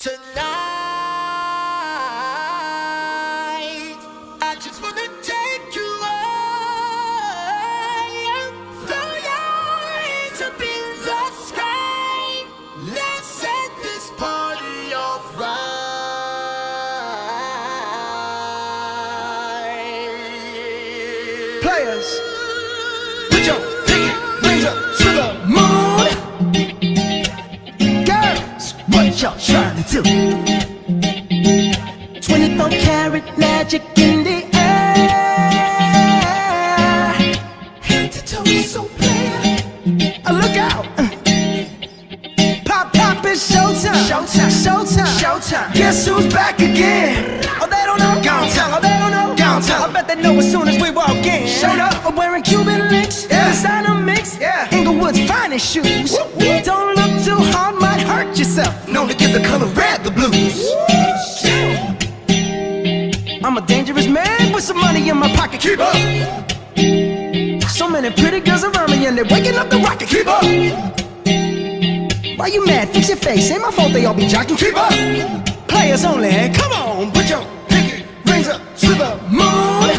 Tonight, I just wanna take you throw your hands up in the sky. Let's set this party. Players, y'all trying to do? 24 karat magic in the air. Head to toe, so. Uh, look out. Pop, pop, it's showtime. Showtime, showtime, showtime. Guess who's back again? Oh, they don't know. Gone time. Oh, they don't know. Gone time. I bet they know as soon as we walk in. Showed up. I'm wearing Cuban links. Yeah. Designer mix. Yeah. Inglewood's finest shoes. Whoop, whoop. Don't look too hard, hurt. Known to give the color red the blues. I'm a dangerous man with some money in my pocket. Keep up. So many pretty girls around me and they're waking up the rocket. Keep up. Why you mad? Fix your face. Ain't my fault they all be jocking. Keep up. Players only. Come on, put your pinky rings up to the moon.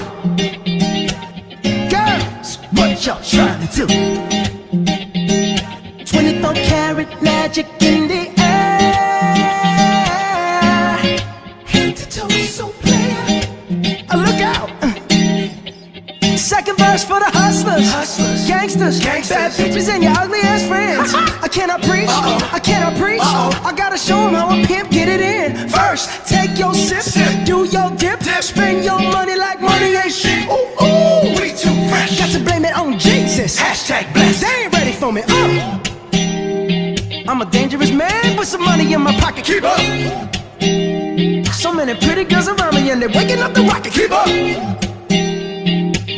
Girls, what y'all trying to do? Head to so player. Uh, look out. Second verse for the hustlers, hustlers. Gangsters. gangsters, bad bitches, and your ugly ass friends. I cannot preach, Uh-oh. I cannot preach. Uh-oh. I gotta show 'em how a pimp get it in. First, take your sip, sip. do your dip, dip, spend your money like money ain't shit. Ooh, ooh, we too fresh. Got to blame it on Jesus. Hashtag blessed. They ain't ready for me. Uh. I'm a dangerous man with some money in my pocket. Keep up. So many pretty girls around me, and they're waking up the rocket. Keep up.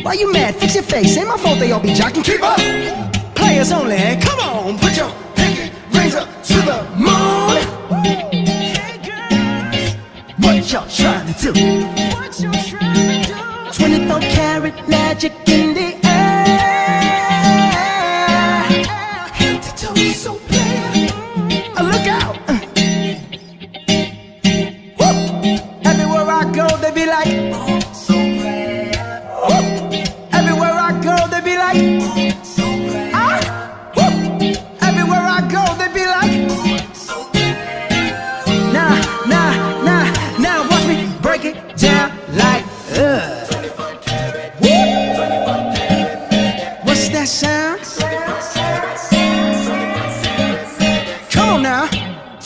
Why you mad? Fix your face. Ain't my fault they all be jocking. Keep up. Players only. Come on, put your pinky rings up to the moon. Hey girls, What y'all trying to do? 24 karat magic in the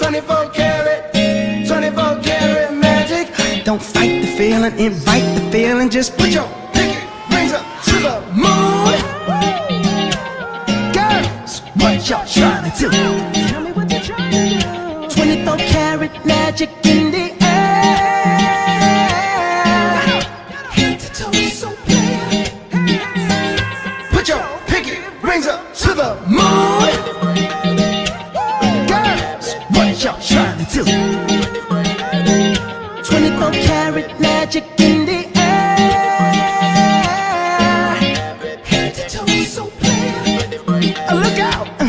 24 karat, 24 karat magic. Don't fight the feeling, invite the feeling. Just put your pinky rings up to the moon. Girls, what y'all trying to do? Tell me what you're trying to do. 24 karat magic in the two. 24 karat magic in the air. Head to toe, so player. Oh, look out! Uh.